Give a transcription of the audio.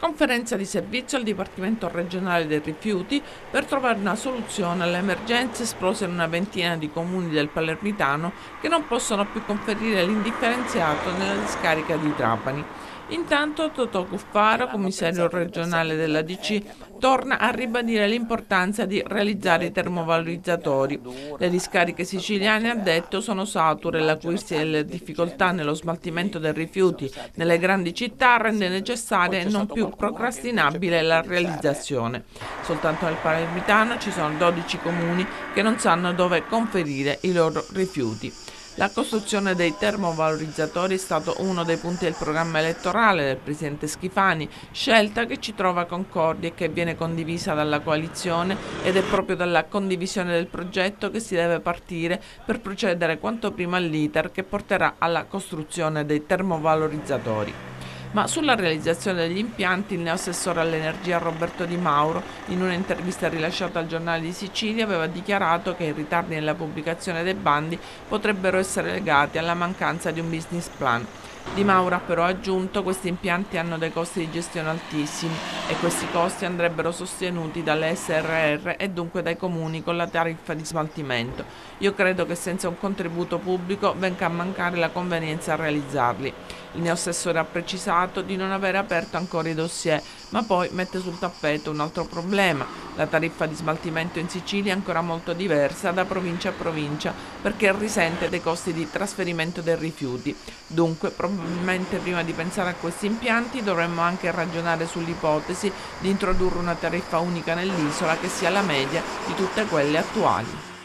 Conferenza di servizio al Dipartimento regionale dei rifiuti per trovare una soluzione alle emergenze esplose in una ventina di comuni del Palermitano che non possono più conferire l'indifferenziato nella discarica di Trapani. Intanto Totò Cuffaro, commissario regionale della DC, torna a ribadire l'importanza di realizzare i termovalorizzatori. Le discariche siciliane, ha detto, sono sature, l'acuirsi delle difficoltà nello smaltimento dei rifiuti nelle grandi città rende necessaria e non più procrastinabile la realizzazione. Soltanto nel Palermitano ci sono 12 comuni che non sanno dove conferire i loro rifiuti. La costruzione dei termovalorizzatori è stato uno dei punti del programma elettorale del presidente Schifani, scelta che ci trova concordi e che viene condivisa dalla coalizione ed è proprio dalla condivisione del progetto che si deve partire per procedere quanto prima all'iter che porterà alla costruzione dei termovalorizzatori ma sulla realizzazione degli impianti il neoassessore all'energia Roberto Di Mauro in un'intervista rilasciata al giornale di Sicilia aveva dichiarato che i ritardi nella pubblicazione dei bandi potrebbero essere legati alla mancanza di un business plan. Di Mauro ha però aggiunto che questi impianti hanno dei costi di gestione altissimi e questi costi andrebbero sostenuti dalle SRR e dunque dai comuni con la tariffa di smaltimento. Io credo che senza un contributo pubblico venga a mancare la convenienza a realizzarli. Il neoassessore ha precisato di non aver aperto ancora i dossier, ma poi mette sul tappeto un altro problema. La tariffa di smaltimento in Sicilia è ancora molto diversa da provincia a provincia perché risente dei costi di trasferimento dei rifiuti. Dunque, probabilmente prima di pensare a questi impianti dovremmo anche ragionare sull'ipotesi di introdurre una tariffa unica nell'isola che sia la media di tutte quelle attuali.